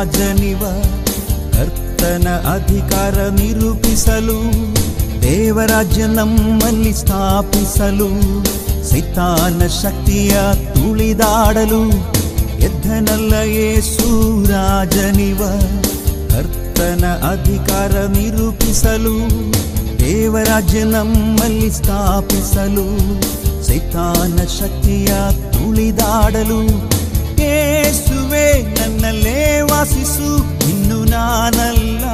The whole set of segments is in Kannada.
ರಾಜನಿವ ಕರ್ತನ ಅಧಿಕಾರ ನಿರೂಪಿಸಲು, ದೇವರಾಜ್ಯ ನಮ್ಮಲ್ಲಿ ಸ್ಥಾಪಿಸಲು, ಸಿತಾನ ಶಕ್ತಿಯ ತುಳಿದಾಡಲು ಎದ್ದನಲ್ಲ ಯೇಸು ರಾಜನಿವ ಕರ್ತನ ಅಧಿಕಾರ ನಿರೂಪಿಸಲು, ದೇವರಾಜ್ಯ ನಮ್ಮಲ್ಲಿ ಸ್ಥಾಪಿಸಲು, ಸಿತಾನ ಶಕ್ತಿಯ ತುಳಿದಾಡಲು ಯೇಸುವೆ ನನ್ನಲ್ಲೇ ವಾಸಿಸು ಇನ್ನು ನಾನಲ್ಲ.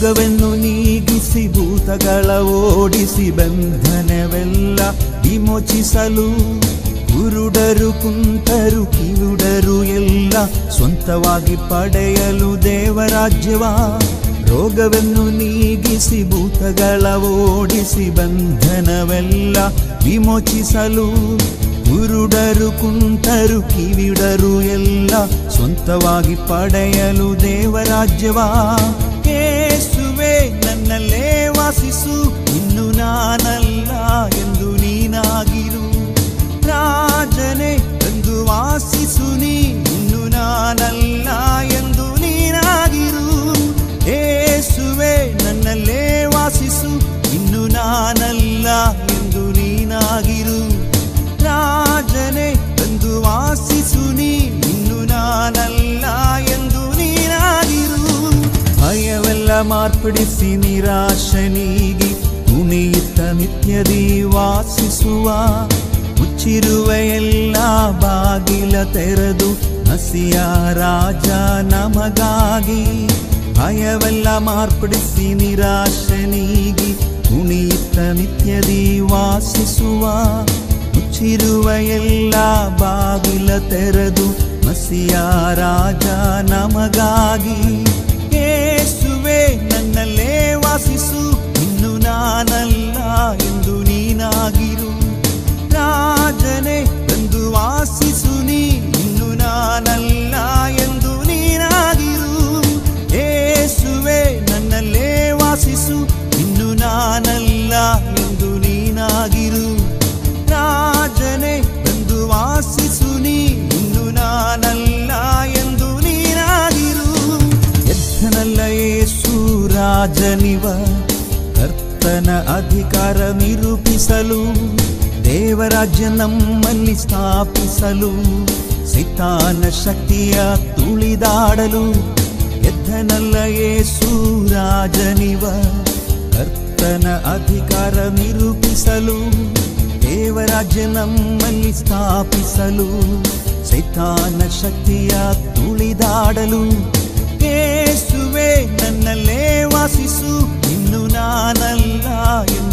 ರೋಗವನ್ನು ನೀಗಿಸಿ ಭೂತಗಳ ಓಡಿಸಿ ಬಂಧನವೆಲ್ಲ ವಿಮೋಚಿಸಲು ಕುರುಡರು ಕುಂತರು ಕಿವುಡರು ಎಲ್ಲ ಸ್ವಂತವಾಗಿ ಪಡೆಯಲು ದೇವರಾಜ್ಯವ ರೋಗವನ್ನು ನೀಗಿಸಿ ಭೂತಗಳ ಓಡಿಸಿ ಬಂಧನವೆಲ್ಲ ವಿಮೋಚಿಸಲು ಕುರುಡರು ಕುಂತರು ಕಿವಿಡರು ಎಲ್ಲ ಸ್ವಂತವಾಗಿ ಪಡೆಯಲು ದೇವರಾಜ್ಯವಾ ನನ್ನಲ್ಲೇ ವಾಸಿಸು, ಇನ್ನು ನಾನಲ್ಲ ಎಂದು ನೀನಾಗಿರು. ರಾಜನೇ ಎಂದು ವಾಸಿಸು ನೀ, ಇನ್ನು ನಾನಲ್ಲ ಎಂದು ನೀನಾಗಿರು. ಏಸುವೆ, ನನ್ನಲ್ಲೇ ವಾಸಿಸು, ಇನ್ನು ನಾನಲ್ಲ ಮಾರ್ಪಡಿಸಿ ನಿರಾಶನೀಗಿ ಕುಣಿಯುತ್ತ ನಿತ್ಯದಿ ವಾಸಿಸುವ, ಮುಚ್ಚಿರುವ ಎಲ್ಲ ಬಾಗಿಲ ತೆರೆದು ಹಸಿಯ ರಾಜ ನಮಗಾಗಿ ಭಯವೆಲ್ಲ ಮಾರ್ಪಡಿಸಿ ನಿರಾಶನೀಗಿ ಕುಣಿಯುತ್ತ ನಿತ್ಯದಿ ವಾಸಿಸುವ, ಮುಚ್ಚಿರುವ ಎಲ್ಲ ಬಾಗಿಲ ತೆರೆದು ಹಸಿಯ ರಾಜ ನಮಗಾಗಿ ನನ್ನಲ್ಲೇ ವಾಸಿಸು ರಾಜನಿವ ಕರ್ತನ ಅಧಿಕಾರ ನಿರೂಪಿಸಲು, ದೇವರಾಜ್ಯ ನಮ್ಮಲ್ಲಿ ಸ್ಥಾಪಿಸಲು, ಸೈತಾನ ಶಕ್ತಿಯ ತುಳಿದಾಡಲು, ಎದ್ದನಲ್ಲ ಯೇಸು ರಾಜನಿವ ಕರ್ತನ ಅಧಿಕಾರ ನಿರೂಪಿಸಲು, ದೇವರಾಜ್ಯ ನಮ್ಮಲ್ಲಿ ಸ್ಥಾಪಿಸಲು, ಸೈತಾನ ಶಕ್ತಿಯ ತುಳಿದಾಡಲು ಕೇಸುವೆ ನನ್ನಲ್ಲೇ ವಾಸಿಸು ಇನ್ನು ನಾನಲ್ಲ ಎಂದು